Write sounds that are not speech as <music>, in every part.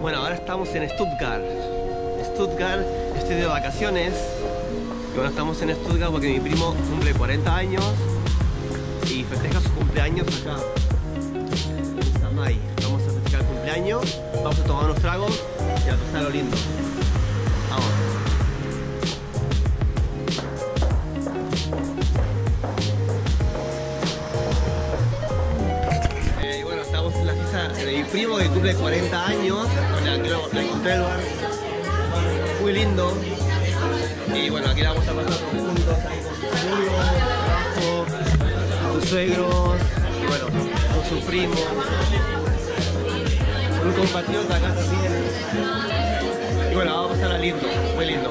Bueno, ahora estamos en Stuttgart. Stuttgart, estoy de vacaciones. Y bueno, estamos en Stuttgart porque mi primo cumple 40 años y festeja su cumpleaños acá. En Samay. Vamos a festejar el cumpleaños, vamos a tomar unos tragos y a pasar lo lindo. Primo que cumple 40 años. La, la, la encontré en el bar. Muy lindo. Y bueno, aquí la vamos a pasar juntos ahí con sus amigos, con sus suegros, bueno, con su primo. Con un compatriota acá también. Y bueno, vamos a pasarla lindo, muy lindo.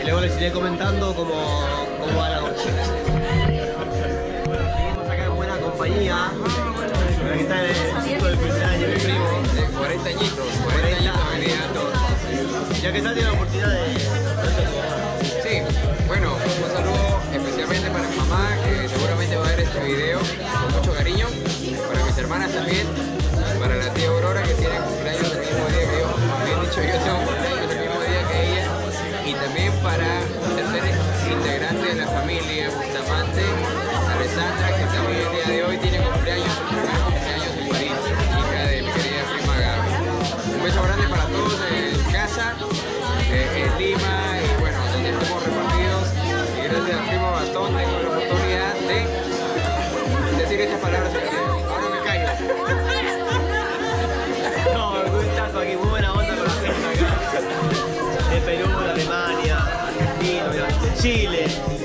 Y luego les iré comentando cómo, cómo va la noche. Seguimos acá en buena compañía. El añitos, 40 añitos. Ya que tal tiene la oportunidad de... Sí, bueno, un saludo especialmente para mi mamá, que seguramente va a ver este video con mucho cariño, para mis hermanas también, aquí, muy buena onda con la gente. De Perú, de Alemania, Argentina, Chile.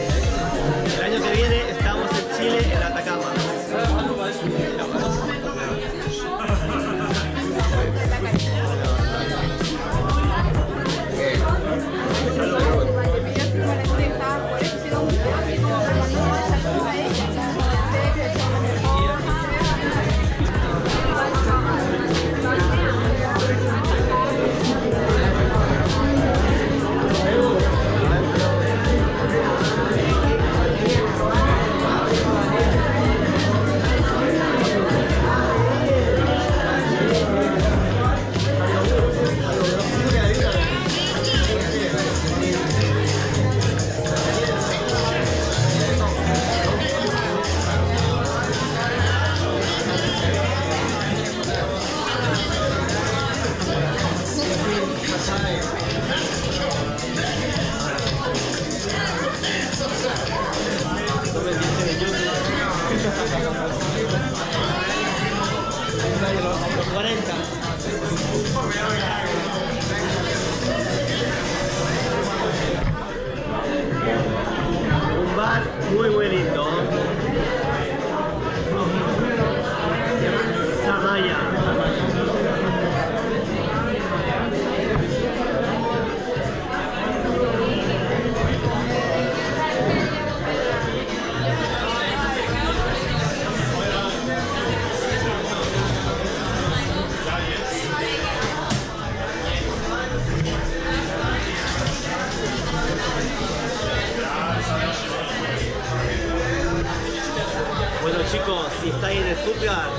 Chicos, si estáis en Stuttgart,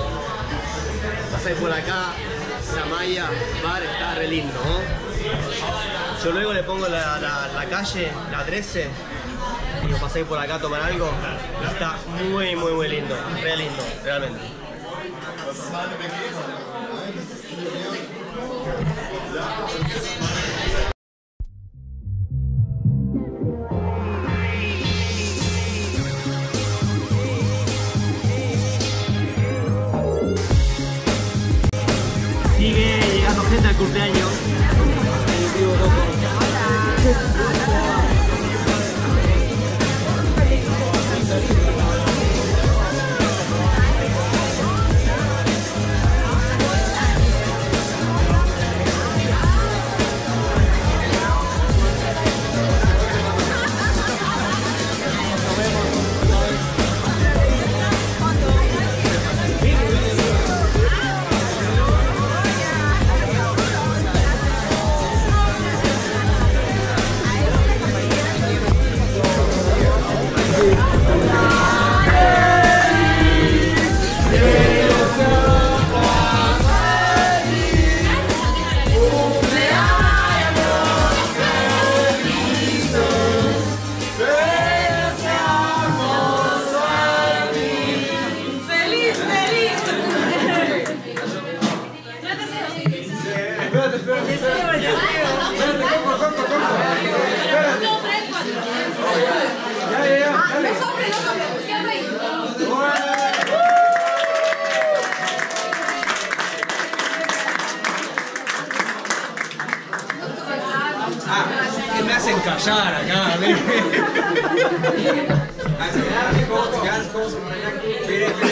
pasáis por acá, Samaya Bar está re lindo, ¿no? Yo luego le pongo la, la- calle, la 13, y os pasáis por acá a tomar algo. Está muy, muy, muy lindo, re lindo, realmente. Michael espérate, espérate. Espérate. Espérate. Ya, ya, ya. Dale. No sobre, no sobre. Ah, que me hacen callar acá, <laughs> ah, ah, a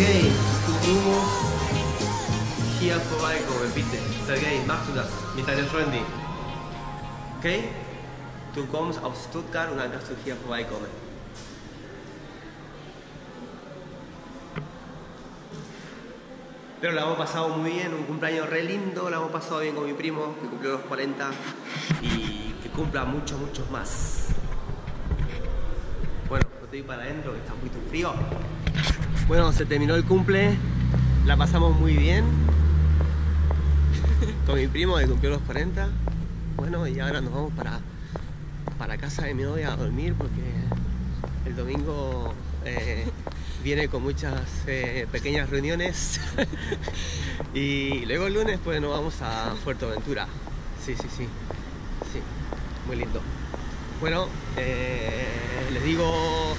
Sergei, hier vorbeikommen, bitte. Sergei, machst du das mit deinen Freunden? Okay? Du kommst aus Stuttgart und dann kannst du hier vorbeikommen. Pero lo hemos pasado muy bien, un cumpleaños re lindo, lo hemos pasado bien con mi primo, que cumplió los 40 y que cumpla muchos, muchos más. Bueno, no voy para adentro, que está muy frío. Bueno, se terminó el cumple, la pasamos muy bien con mi primo que cumplió los 40. Bueno, y ahora nos vamos para, para casa de mi novia a dormir porque el domingo eh, viene con muchas eh, pequeñas reuniones <laughs> y luego el lunes pues nos vamos a Fuerteventura. Sí, sí, sí, sí, muy lindo. Bueno, eh, les digo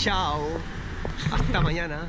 chao, hasta mañana.